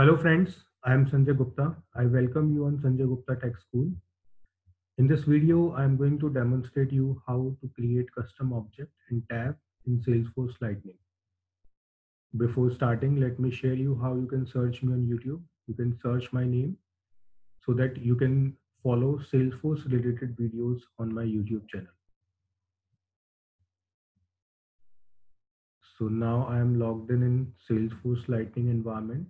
Hello friends, I am Sanjay Gupta. I welcome you on Sanjay Gupta Tech School. In this video, I am going to demonstrate you how to create custom object and tab in Salesforce Lightning. Before starting, let me share you how you can search me on YouTube. You can search my name so that you can follow Salesforce related videos on my YouTube channel. So now I am logged in in Salesforce Lightning environment.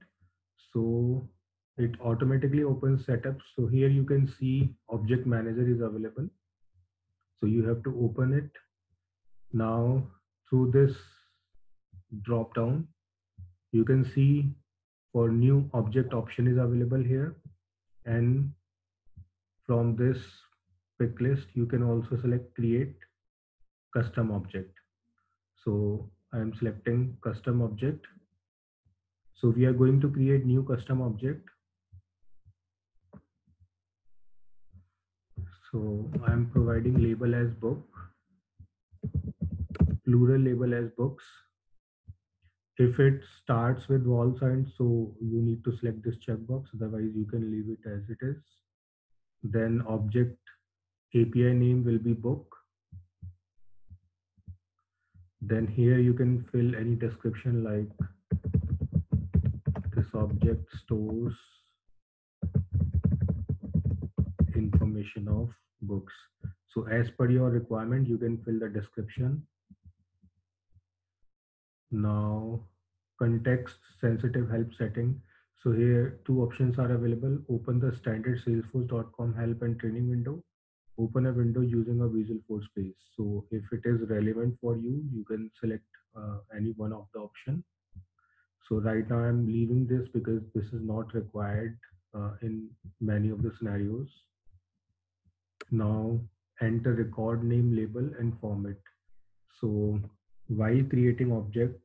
So it automatically opens setup. So here you can see object manager is available. So you have to open it. Now through this drop down, you can see for new object option is available here. And from this pick list, you can also select create custom object. So I am selecting custom object. So we are going to create new custom object. So I am providing label as book, plural label as books. If it starts with vowel sound, so you need to select this checkbox, otherwise you can leave it as it is. Then object API name will be book then here you can fill any description like object stores information of books. So as per your requirement, you can fill the description. Now context sensitive help setting. So here two options are available. Open the standard salesforce.com help and training window open a window using a Visual Force page. So if it is relevant for you, you can select uh, any one of the option. So right now I'm leaving this because this is not required uh, in many of the scenarios. Now enter record name label and format. So while creating object,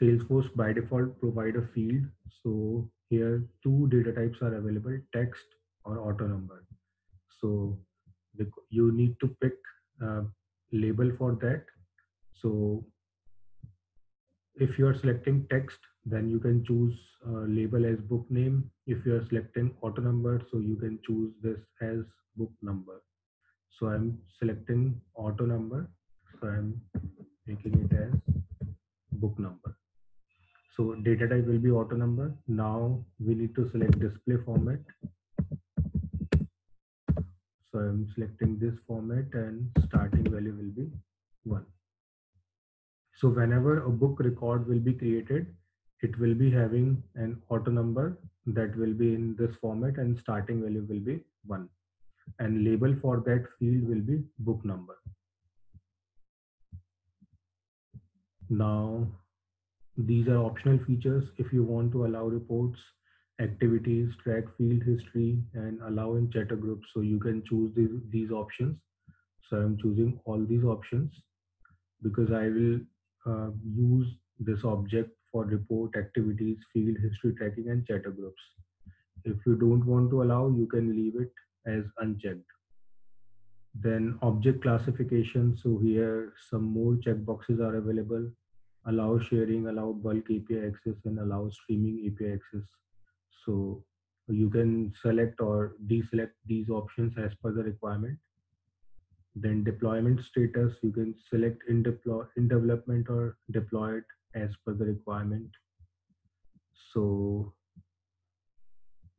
Salesforce by default provide a field. So here two data types are available, text or auto number. So you need to pick a label for that. So if you are selecting text, then you can choose label as book name. If you are selecting auto number, so you can choose this as book number. So I'm selecting auto number. So I'm making it as book number. So data type will be auto number. Now we need to select display format. So I'm selecting this format and starting value will be one. So whenever a book record will be created, it will be having an auto number that will be in this format and starting value will be one. And label for that field will be book number. Now, these are optional features. If you want to allow reports activities, track field history, and allow in chatter groups. So you can choose these, these options. So I'm choosing all these options because I will uh, use this object for report activities, field history tracking, and chatter groups. If you don't want to allow, you can leave it as unchecked. Then object classification. So here some more checkboxes are available. Allow sharing, allow bulk API access, and allow streaming API access. So you can select or deselect these options as per the requirement. Then deployment status, you can select in, deploy, in development or deployed as per the requirement. So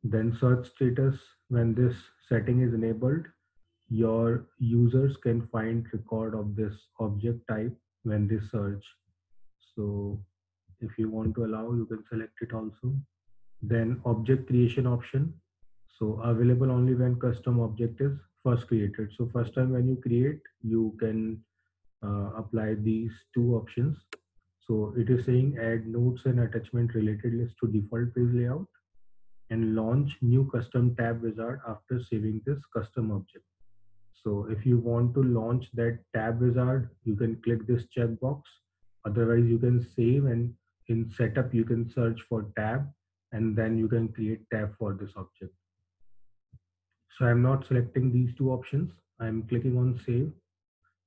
then search status, when this setting is enabled, your users can find record of this object type when they search. So if you want to allow, you can select it also then object creation option so available only when custom object is first created. So first time when you create you can uh, apply these two options. So it is saying add notes and attachment related list to default page layout and launch new custom tab wizard after saving this custom object. So if you want to launch that tab wizard you can click this checkbox. Otherwise you can save and in setup you can search for tab and then you can create tab for this object. So I'm not selecting these two options. I'm clicking on save.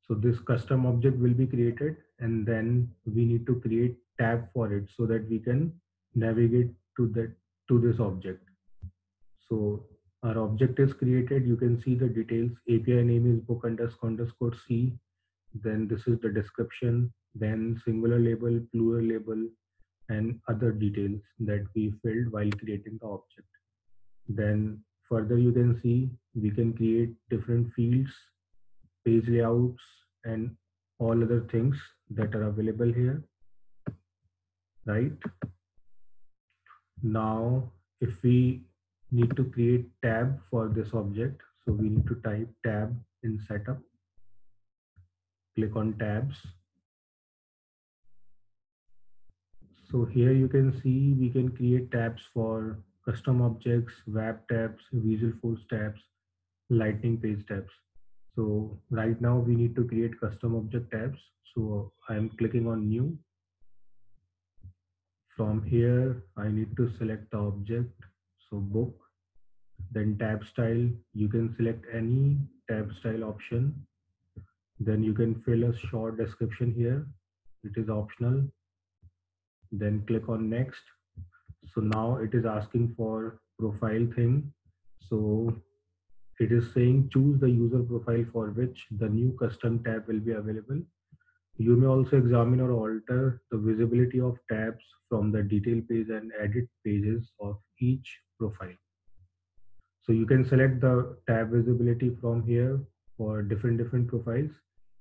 So this custom object will be created and then we need to create tab for it so that we can navigate to that to this object. So our object is created. You can see the details. API name is book underscore underscore C. Then this is the description. Then singular label, plural label, and other details that we filled while creating the object. Then further you can see we can create different fields, page layouts, and all other things that are available here. Right now, if we need to create tab for this object, so we need to type tab in setup. Click on tabs So here you can see we can create tabs for custom objects, web tabs, Visual Force tabs, lightning page tabs. So right now we need to create custom object tabs. So I'm clicking on new. From here, I need to select the object. So book, then tab style. You can select any tab style option. Then you can fill a short description here. It is optional then click on next so now it is asking for profile thing. So it is saying choose the user profile for which the new custom tab will be available. You may also examine or alter the visibility of tabs from the detail page and edit pages of each profile. So you can select the tab visibility from here for different different profiles.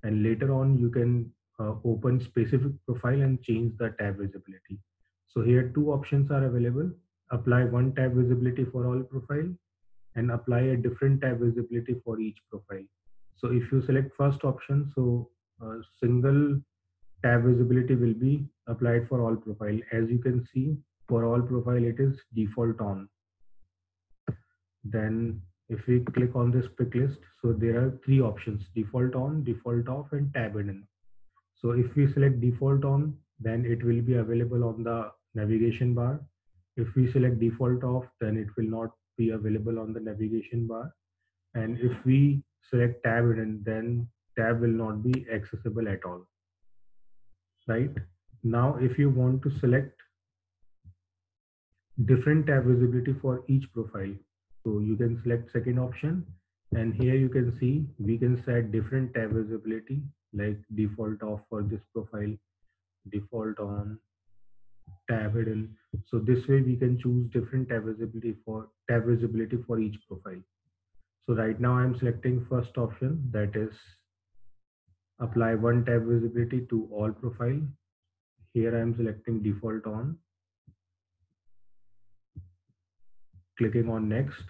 And later on you can uh, open specific profile and change the tab visibility. So here two options are available. Apply one tab visibility for all profile and apply a different tab visibility for each profile. So if you select first option, so a single tab visibility will be applied for all profile. As you can see, for all profile, it is default on. Then if we click on this pick list, so there are three options, default on, default off, and tab hidden. So if we select default on, then it will be available on the navigation bar. If we select default off, then it will not be available on the navigation bar. And if we select tab hidden, then tab will not be accessible at all. Right now, if you want to select different tab visibility for each profile, so you can select second option and here you can see we can set different tab visibility like default off for this profile, default on, tab hidden. So this way we can choose different tab visibility for tab visibility for each profile. So right now I'm selecting first option that is apply one tab visibility to all profile. Here I'm selecting default on. Clicking on next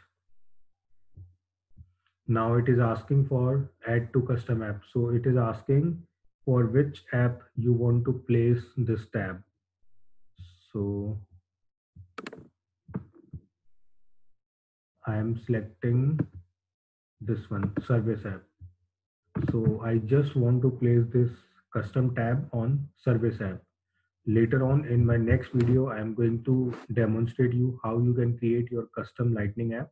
now it is asking for add to custom app so it is asking for which app you want to place this tab so i am selecting this one service app. So i just want to place this custom tab on service app. Later on in my next video i am going to demonstrate you how you can create your custom lightning app.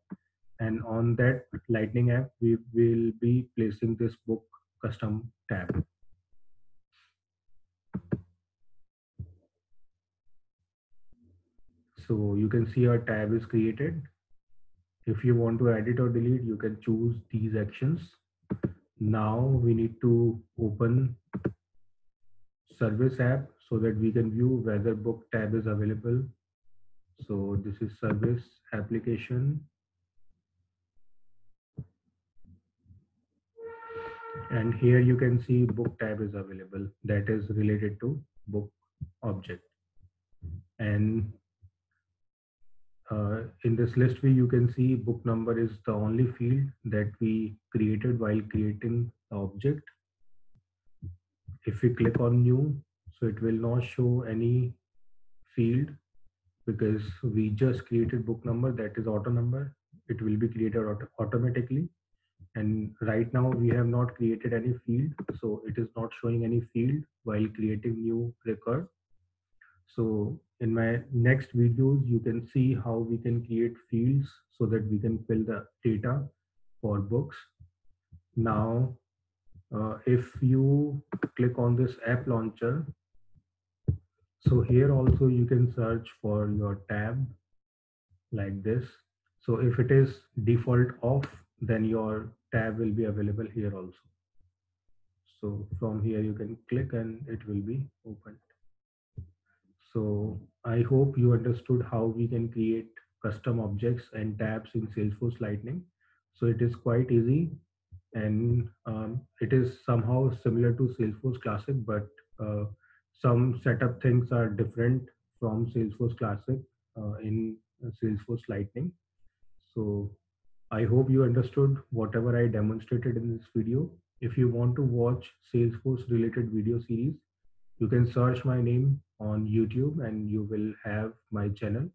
And on that lightning app we will be placing this book custom tab so you can see our tab is created. If you want to edit or delete you can choose these actions. Now we need to open service app so that we can view whether book tab is available. So this is service application. And here you can see book tab is available. That is related to book object. And uh, in this list view you can see book number is the only field that we created while creating the object. If we click on new so it will not show any field because we just created book number that is auto number. It will be created auto automatically. And right now we have not created any field so it is not showing any field while creating new record. So in my next videos you can see how we can create fields so that we can fill the data for books now uh, if you click on this app launcher so here also you can search for your tab like this. So if it is default off, then your tab will be available here also. So from here you can click and it will be opened. So I hope you understood how we can create custom objects and tabs in Salesforce Lightning. So it is quite easy and um, it is somehow similar to Salesforce Classic, but uh, some setup things are different from Salesforce Classic uh, in Salesforce Lightning. So I hope you understood whatever I demonstrated in this video. If you want to watch Salesforce related video series, you can search my name on YouTube and you will have my channel.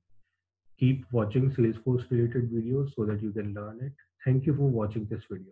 Keep watching Salesforce related videos so that you can learn it. Thank you for watching this video.